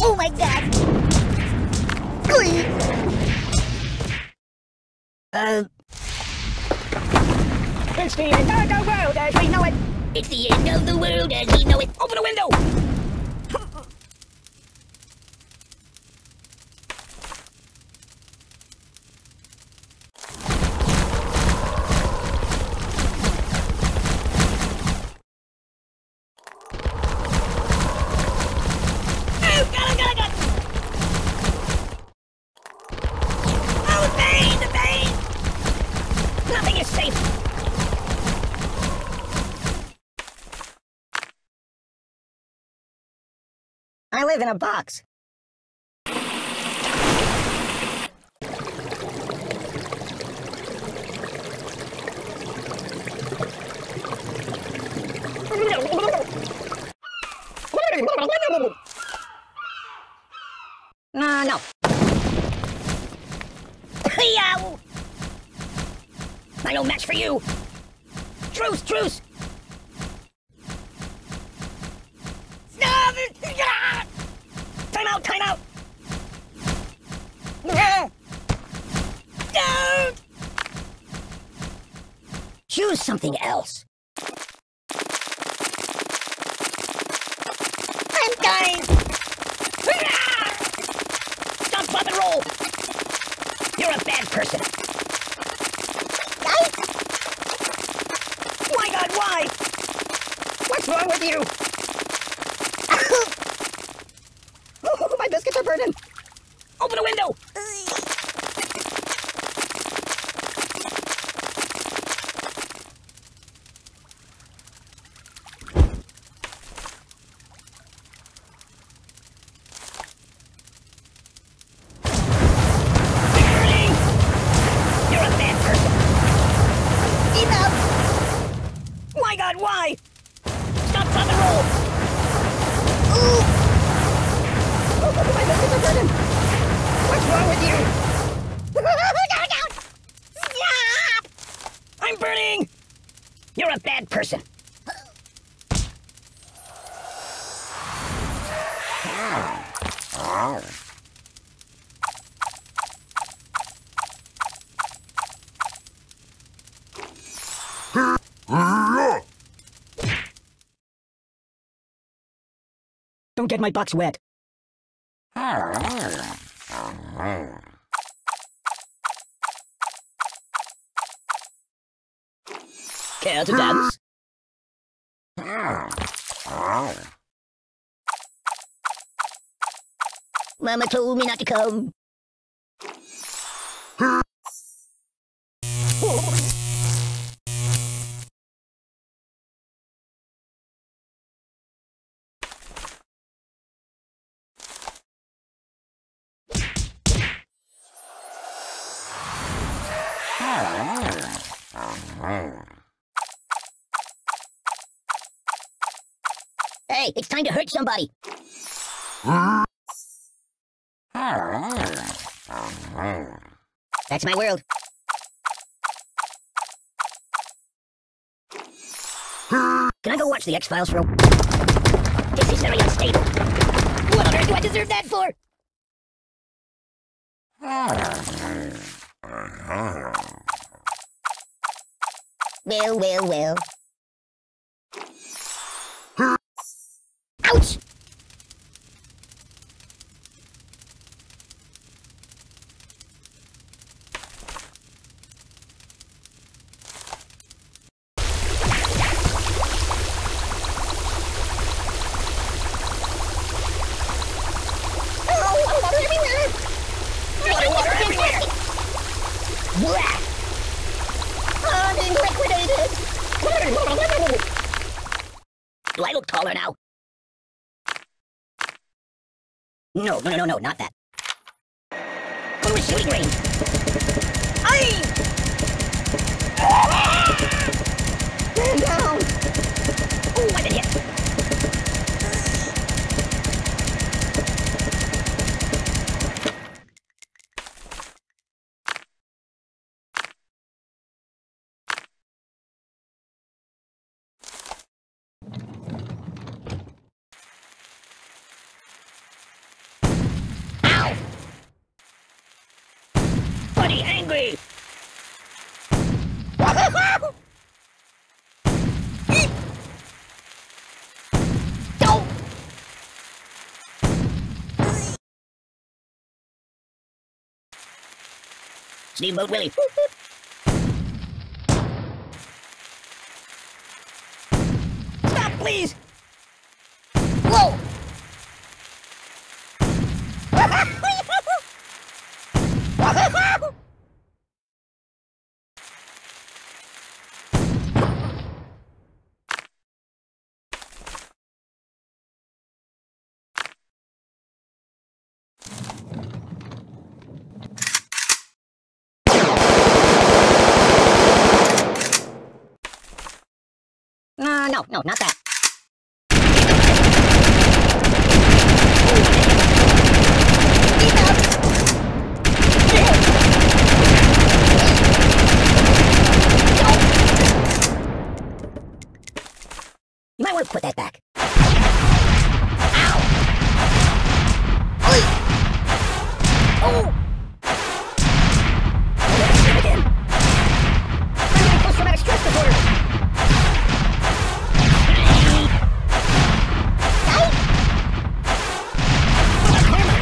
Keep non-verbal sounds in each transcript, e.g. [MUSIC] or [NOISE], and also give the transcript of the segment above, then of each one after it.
Oh my god! Uh, It's the end of the world as we know it. it's the end of the world as we know it. Open the window. I live in a box. No, no. I no match for you. Truce, truce. Stop it! Ah! Time out, time out. Don't! Choose something else. I'm dying. Stop, pop, and roll. You're a bad person. My God, why? What's wrong with you? oh, burning. Open window. A God, why? Stop, stop, and roll. Ooh. What's wrong with you? I'm burning. You're a bad person. Don't get my box wet. Care to dance? Mama told me not to come. Hey, it's time to hurt somebody. That's my world. Can I go watch the X-Files for a... This is very unstable. What on earth do I deserve that for? Well, well, well. Ouch! Oh, water everywhere! Water, water everywhere! Blah! I'm being liquidated! Do I look taller now? No, no, no, no, no, not that. Go to shooting range! Aye! Everybody angry. [LAUGHS] Steamboat Willie. Stop, please. Whoa. Uh, no, no, not that. You might want to put that back. Oh. Again. I'm getting post-traumatic stress disorder. What about karma?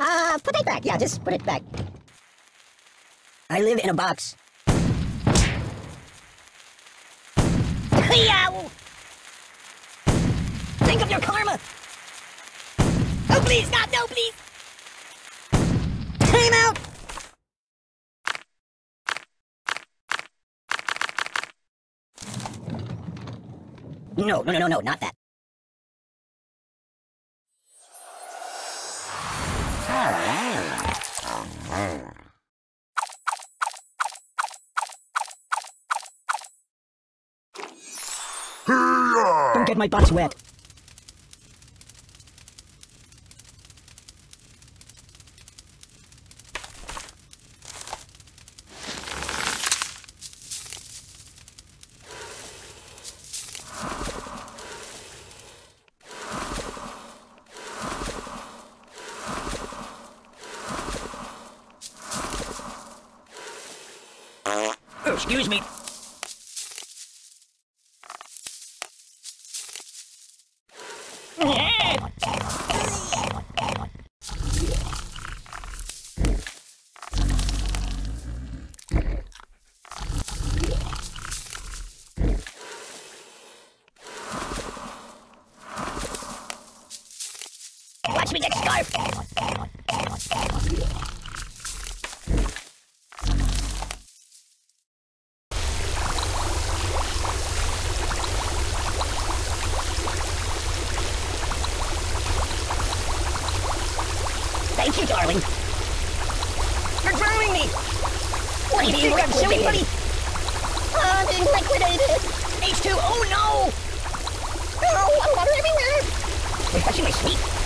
Uh, put it back. Yeah, just put it back. I live in a box. Think of your karma. Oh, please, God, no, please. Time out. No, no, no, no, no, not that. Get my box wet. Excuse me. Me get scarfed. Thank you, darling. You're drowning me! What are you Being doing, silly buddy! Ah, I'm being liquidated. H2, oh no! Oh, water everywhere. Refreshing my sleep.